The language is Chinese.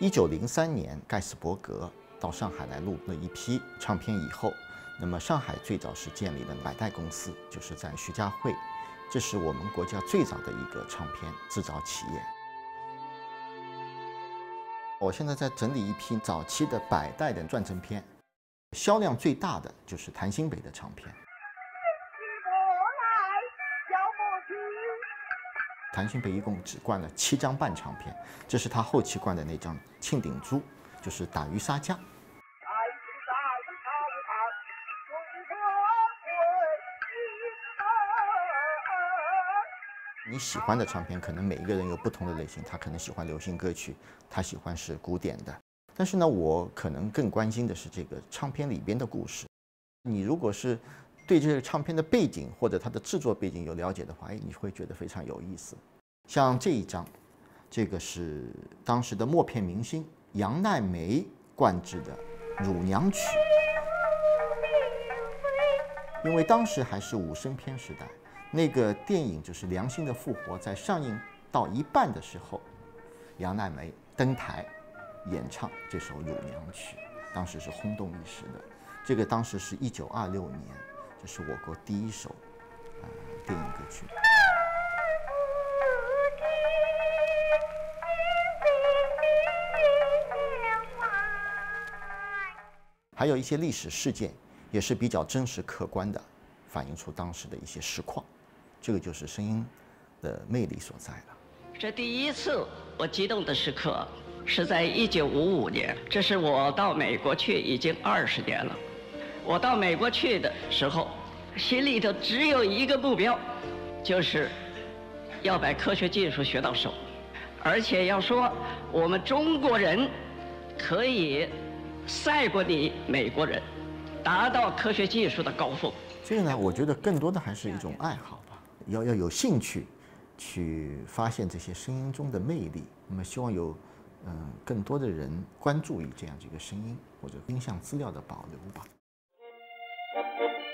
一九零三年，盖斯伯格到上海来录了一批唱片以后，那么上海最早是建立了百代公司，就是在徐家汇，这是我们国家最早的一个唱片制造企业。我现在在整理一批早期的百代的转正片，销量最大的就是谭鑫北的唱片。谭鑫培一共只灌了七张半唱片，这是他后期灌的那张《庆鼎珠》，就是打鱼杀家。你喜欢的唱片，可能每一个人有不同的类型，他可能喜欢流行歌曲，他喜欢是古典的。但是呢，我可能更关心的是这个唱片里边的故事。你如果是对这个唱片的背景或者它的制作背景有了解的话，哎，你会觉得非常有意思。像这一张，这个是当时的默片明星杨奈梅灌制的《乳娘曲》，因为当时还是五声片时代。那个电影就是《良心的复活》在上映到一半的时候，杨奈梅登台演唱这首《乳娘曲》，当时是轰动一时的。这个当时是一九二六年，这是我国第一首啊电影歌曲。还有一些历史事件，也是比较真实客观的，反映出当时的一些实况。这个就是声音的魅力所在了。这第一次我激动的时刻是在一九五五年，这是我到美国去已经二十年了。我到美国去的时候，心里头只有一个目标，就是要把科学技术学到手，而且要说我们中国人可以赛过你美国人，达到科学技术的高峰。这个呢，我觉得更多的还是一种爱好吧。要要有兴趣，去发现这些声音中的魅力。那么，希望有嗯更多的人关注于这样几个声音或者音像资料的保留吧。thank you